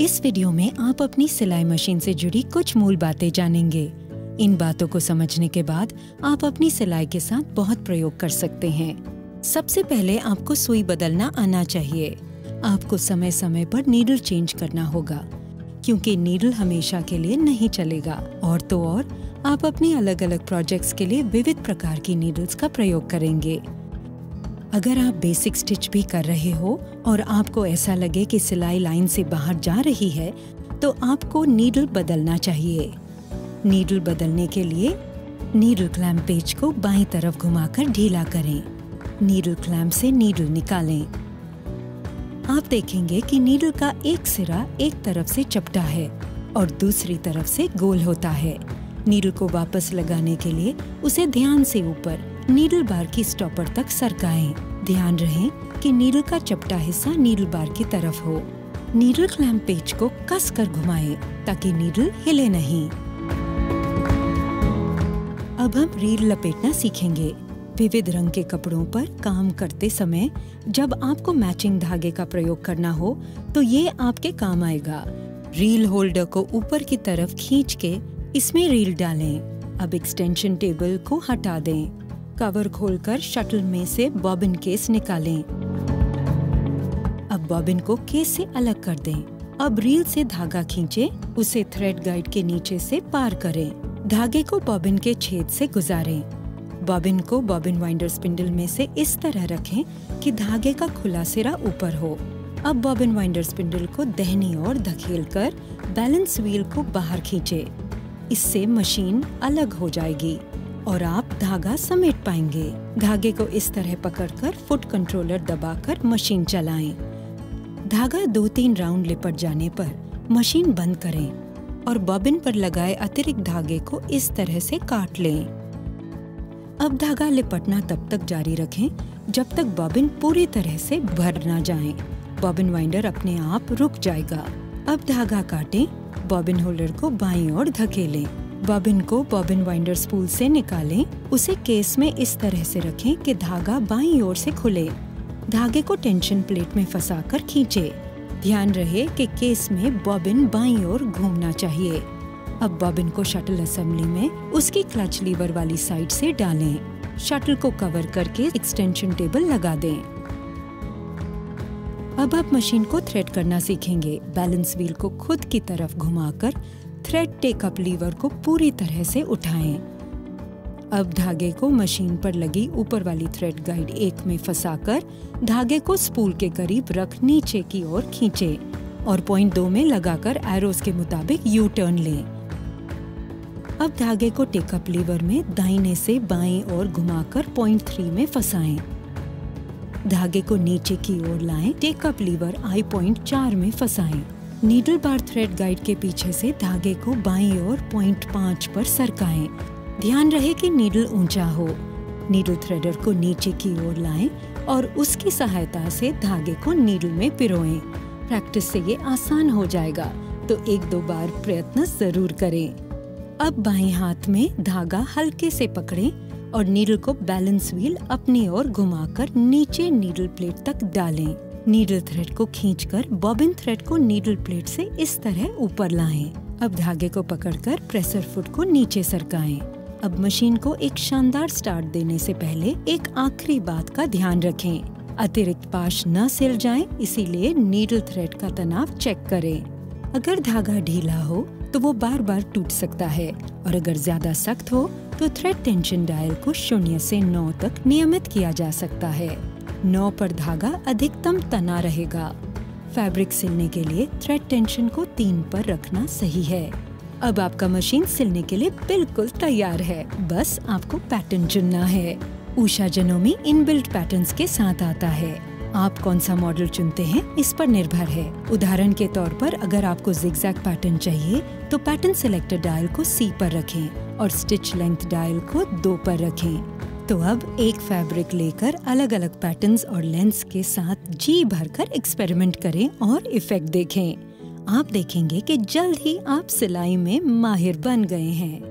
इस वीडियो में आप अपनी सिलाई मशीन से जुड़ी कुछ मूल बातें जानेंगे। इन बातों को समझने के बाद आप अपनी सिलाई के साथ बहुत प्रयोग कर सकते हैं। सबसे पहले आपको सुई बदलना आना चाहिए। आपको समय समय पर नीडल चेंज करना होगा, क्योंकि नीडल हमेशा के लिए नहीं चलेगा। और तो और, आप अपने अलग अलग प्रोजेक्ट्स के लिए विविध प्रकार की नीडल्स का प्रयोग करेंगे। अगर आप बेसिक स्टिच भी कर रहे हो और आपको ऐसा लगे कि सिलाई लाइन से बाहर जा रही है तो आपको नीडल बदलना चाहिए। नीडल बदलने के लिए नीडल क्लैम्प पेज को बाईं तरफ़ घुमाकर ढीला करें। नीडल क्लैम्प से नीडल निकालें। आप देखेंगे कि नीडल का एक सिरा एक तरफ़ से चपटा है और दूसरी तरफ़ से गोल होता है। नीडल को वापस लगाने के लिए उसे ध्यान से ऊपर नीडल बार की स्टॉपर तक सरकाएँ। ध्यान रहे कि नीडल का चपटा हिस्सा नीडल बार की तरफ़ हो। नीडल क्लैम्प पेज को कस कर घुमाएँ, ताकि नीडल हिले नहीं। अब हम रील लपेटना सीखेंगे। विविध रंग के कपड़ों पर काम करते समय जब आपको मैचिंग धागे का प्रयोग करना हो तो ये आपके काम आएगा। रील होल्डर को ऊपर की तरफ़ खींच के इसमें रील डालें। अब एक्सटेंशन टेबल को हटा दें। कवर खोलकर शटल में से बॉबिन केस निकालें। अब बॉबिन को केस से अलग कर दें। अब रील से धागा खींचे, उसे थ्रेड गाइड के नीचे से पार करें। धागे को बॉबिन के छेद से गुजारें। बॉबिन को बॉबिन वाइंडर स्पिंडल में से इस तरह रखें कि धागे का खुला सिरा ऊपर हो। अब बॉबिन वाइंडर स्पिंडल को दहनी ओर धकेल कर बैलेंस व्हील को बाहर खींचे। इससे मशीन अलग हो जाएगी और आप धागा समेट पाएँगे। धागे को इस तरह पकड़कर फुट कंट्रोलर दबाकर मशीन चलाएँ। धागा दो तीन राउंड लिपट जाने पर मशीन बंद करें और बॉबिन पर लगाए अतिरिक्त धागे को इस तरह से काट लें। अब धागा लिपटना तब तक जारी रखें जब तक बॉबिन पूरी तरह से भर न जाए। बॉबिन वाइंडर अपने आप रुक जाएगा। अब धागा काटें बॉबिन होल्डर को बाईं ओर धकेलें। बॉबिन को बॉबिन वाइंडर स्पूल से निकालें। उसे केस में इस तरह से रखें कि धागा बाईं ओर से खुले। धागे को टेंशन प्लेट में फंसाकर खींचे। ध्यान रहे कि केस में बॉबिन बाईं ओर घूमना चाहिए। अब बॉबिन को शटल असेंबली में उसकी क्लच लीवर वाली साइड से डालें। शटल को कवर करके एक्सटेंशन टेबल लगा दें। अब आप मशीन को थ्रेड करना सीखेंगे। बैलेंस व्हील को खुद की तरफ़ घुमाकर थ्रेड टेकअप लीवर को पूरी तरह से उठाएँ। अब धागे को मशीन पर लगी ऊपर वाली थ्रेड गाइड एक में फंसाकर धागे को स्पूल के करीब रख नीचे की ओर खींचे और पॉइंट दो में लगाकर एरोस के मुताबिक यू टर्न लें अब धागे को टेकअप लीवर में दाहिने से बाएँ ओर घुमाकर पॉइंट थ्री में फंसाएँ। धागे को नीचे की ओर लाएँ, टेकअप लीवर आई पॉइंट चार में फंसाएँ। नीडल बार थ्रेड गाइड के पीछे से धागे को बाईं ओर पॉइंट पाँच पर सरकाएँ। ध्यान रहे कि नीडल ऊँचा हो नीडल थ्रेडर को नीचे की ओर लाएँ और उसकी सहायता से धागे को नीडल में पिरोएँ। प्रैक्टिस से ये आसान हो जाएगा तो एक दो बार प्रयत्न ज़रूर करें अब बाएँ हाथ में धागा हल्के से पकड़ें और नीडल को बैलेंस व्हील अपनी ओर घुमाकर नीचे नीडल प्लेट तक डालें। नीडल थ्रेड को खींचकर बॉबिन थ्रेड को नीडल प्लेट से इस तरह ऊपर लाएँ। अब धागे को पकड़कर प्रेसर फुट को नीचे सरकाएँ। अब मशीन को एक शानदार स्टार्ट देने से पहले एक आखिरी बात का ध्यान रखें अतिरिक्त पाश न सिल जाए, इसीलिए नीडल थ्रेड का तनाव चेक करें अगर धागा ढीला हो तो वो बार बार टूट सकता है और अगर ज़्यादा सख्त हो तो थ्रेड टेंशन डायल को शून्य से नौ तक नियमित किया जा सकता है नौ पर धागा अधिकतम तना रहेगा। फैब्रिक सिलने के लिए थ्रेड टेंशन को तीन पर रखना सही है। अब आपका मशीन सिलने के लिए बिल्कुल तैयार है। बस आपको पैटर्न चुनना है। Usha Janome in built pattern के साथ आता है। आप कौन सा मॉडल चुनते हैं, इस पर निर्भर है। उदाहरण के तौर पर अगर आपको जिगजैग पैटर्न चाहिए तो पैटर्न सिलेक्टर डायल को सी पर रखें और स्टिच लेंथ डायल को दो पर रखें। तो अब एक फैब्रिक लेकर अलग अलग पैटर्न्स और लेंस के साथ जी भरकर एक्सपेरिमेंट करें और इफ़ेक्ट देखें। आप देखेंगे कि जल्द ही आप सिलाई में माहिर बन गए हैं।